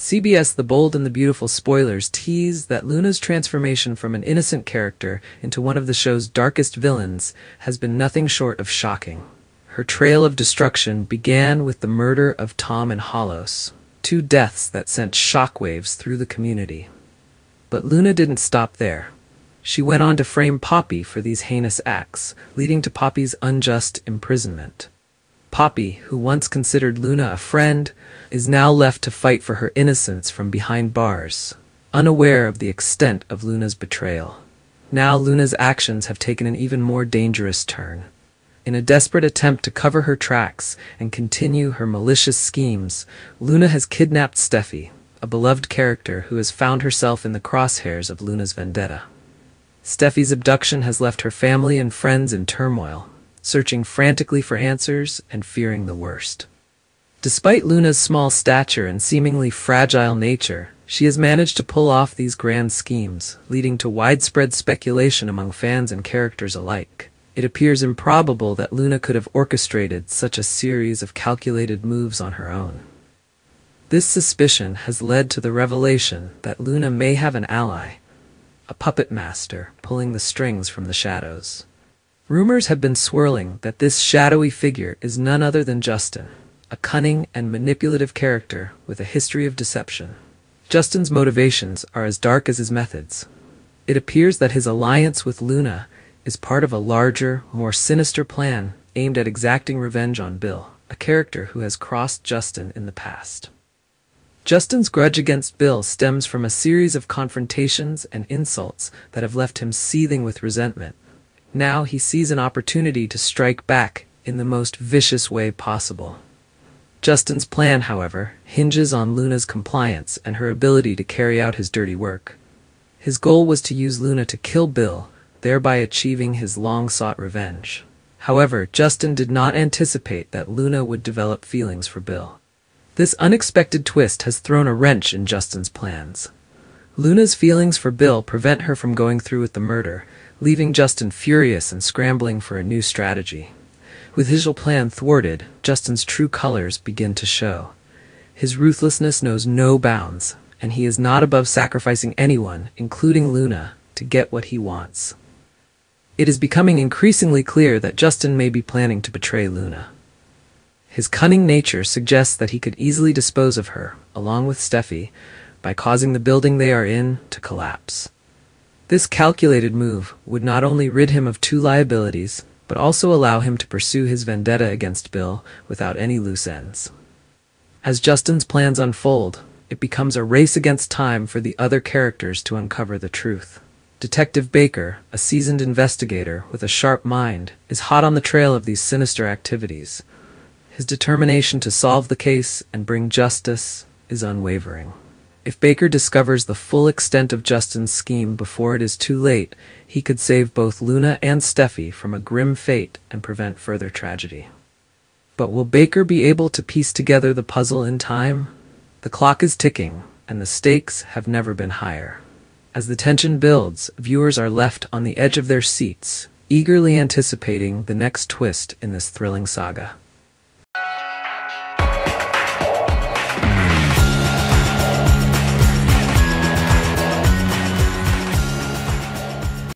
CBS The Bold and the Beautiful spoilers tease that Luna's transformation from an innocent character into one of the show's darkest villains has been nothing short of shocking. Her trail of destruction began with the murder of Tom and Hollis, two deaths that sent shockwaves through the community. But Luna didn't stop there. She went on to frame Poppy for these heinous acts, leading to Poppy's unjust imprisonment. Poppy, who once considered Luna a friend, is now left to fight for her innocence from behind bars, unaware of the extent of Luna's betrayal. Now Luna's actions have taken an even more dangerous turn. In a desperate attempt to cover her tracks and continue her malicious schemes, Luna has kidnapped Steffy, a beloved character who has found herself in the crosshairs of Luna's vendetta. Steffy's abduction has left her family and friends in turmoil, searching frantically for answers and fearing the worst. Despite Luna's small stature and seemingly fragile nature, she has managed to pull off these grand schemes, leading to widespread speculation among fans and characters alike. It appears improbable that Luna could have orchestrated such a series of calculated moves on her own. This suspicion has led to the revelation that Luna may have an ally, a puppet master pulling the strings from the shadows. Rumors have been swirling that this shadowy figure is none other than Justin, a cunning and manipulative character with a history of deception. Justin's motivations are as dark as his methods. It appears that his alliance with Luna is part of a larger, more sinister plan aimed at exacting revenge on Bill, a character who has crossed Justin in the past. Justin's grudge against Bill stems from a series of confrontations and insults that have left him seething with resentment. Now he sees an opportunity to strike back in the most vicious way possible. Justin's plan, however, hinges on Luna's compliance and her ability to carry out his dirty work. His goal was to use Luna to kill Bill, thereby achieving his long-sought revenge. However, Justin did not anticipate that Luna would develop feelings for Bill. This unexpected twist has thrown a wrench in Justin's plans. Luna's feelings for Bill prevent her from going through with the murder, leaving Justin furious and scrambling for a new strategy. With his plan thwarted, Justin's true colors begin to show. His ruthlessness knows no bounds, and he is not above sacrificing anyone, including Luna, to get what he wants. It is becoming increasingly clear that Justin may be planning to betray Luna. His cunning nature suggests that he could easily dispose of her, along with Steffy, by causing the building they are in to collapse. This calculated move would not only rid him of two liabilities, but also allow him to pursue his vendetta against Bill without any loose ends. As Justin's plans unfold, it becomes a race against time for the other characters to uncover the truth. Detective Baker, a seasoned investigator with a sharp mind, is hot on the trail of these sinister activities, his determination to solve the case and bring justice is unwavering. If Baker discovers the full extent of Justin's scheme before it is too late, he could save both Luna and Steffy from a grim fate and prevent further tragedy. But will Baker be able to piece together the puzzle in time? The clock is ticking, and the stakes have never been higher. As the tension builds, viewers are left on the edge of their seats, eagerly anticipating the next twist in this thrilling saga.